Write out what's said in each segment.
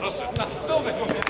Proszę, na to mówię.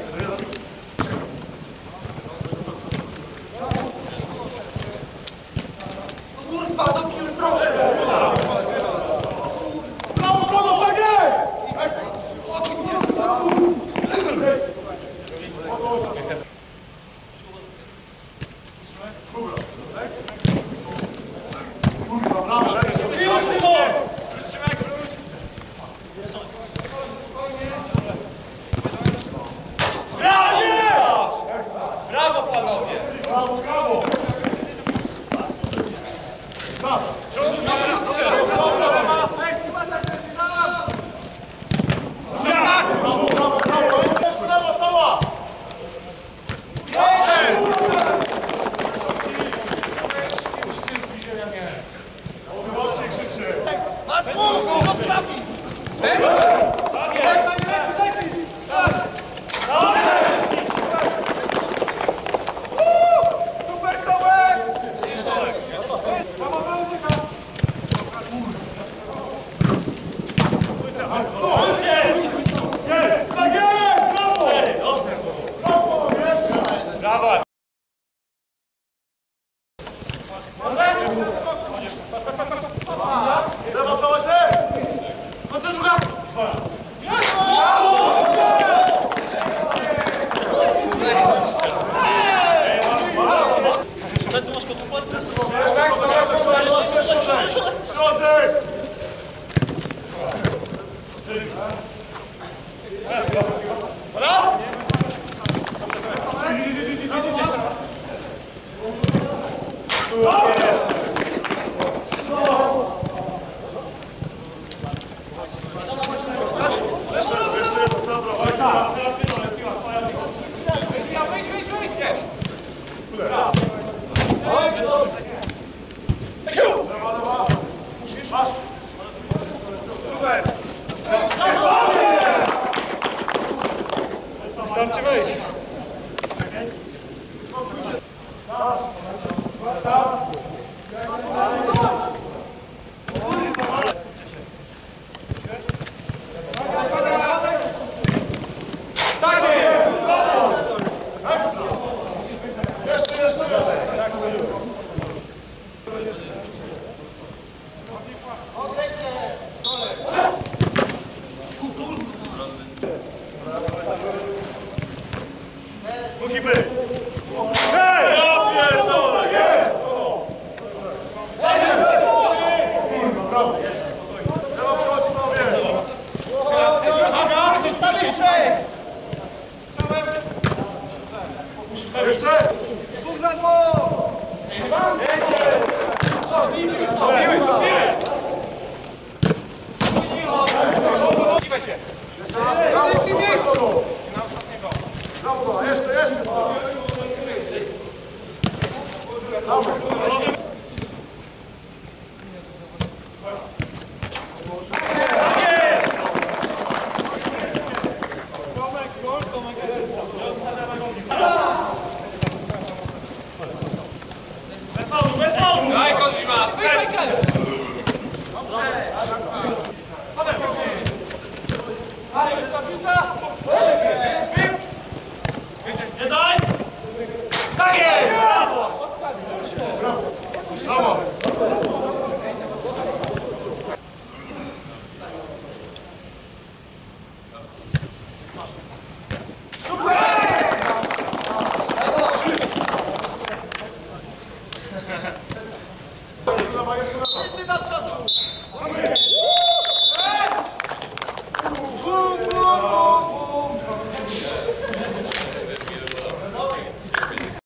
Oh! musi być. Hej! Ja pierdolę, jest to! Lewo przychodzi, panowie! Uwaga! Zostawię trzech! Jeszcze! Dwóch za dwóch! Jedzie! Się! Jest! Nossa.